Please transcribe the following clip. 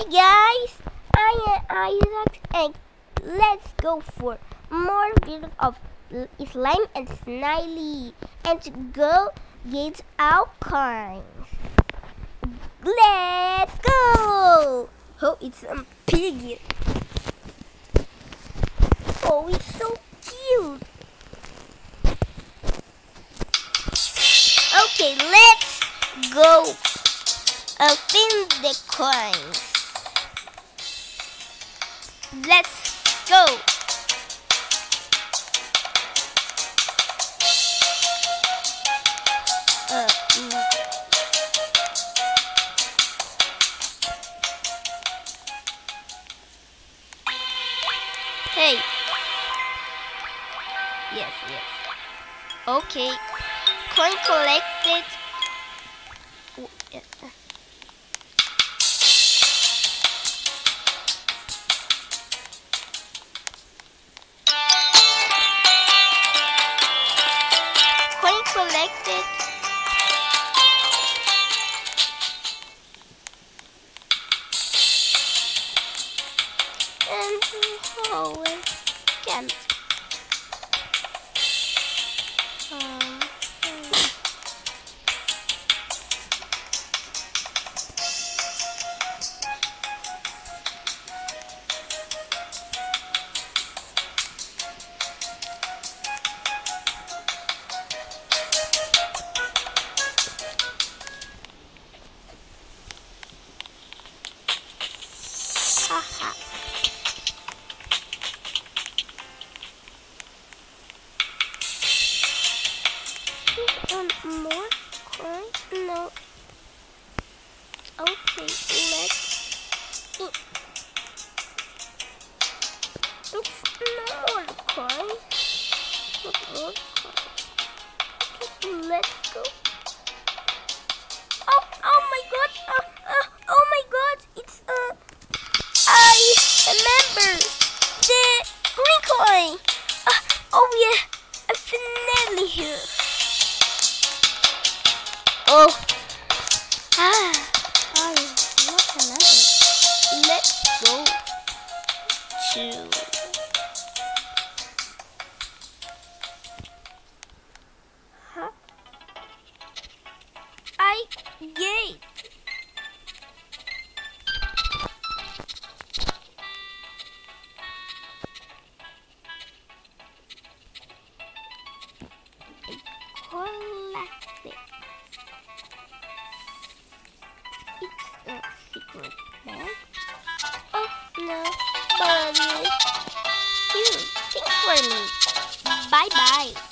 Hi guys, I am Isaac and let's go for more videos of slime and Sniley and to go get our coins. Let's go! Oh, it's a pig. Oh, it's so cute. Okay, let's go uh, open the coins. Let's go. Uh, mm. Hey. Yes, yes. Okay. Coin collected. Oh, yeah. Collected. And oh, can't. Um, more coins? No. Okay, let's. eat. It's more coins. More coins. Okay, let's go. Oh, oh my god! Uh, uh, oh my god! It's uh. I remember the green coin. Uh, oh yeah, I'm finally here. Oh. Ah. Let's go to. I gate. Collected. It's secret. Oh no, buddy. Here, think for me. Bye bye.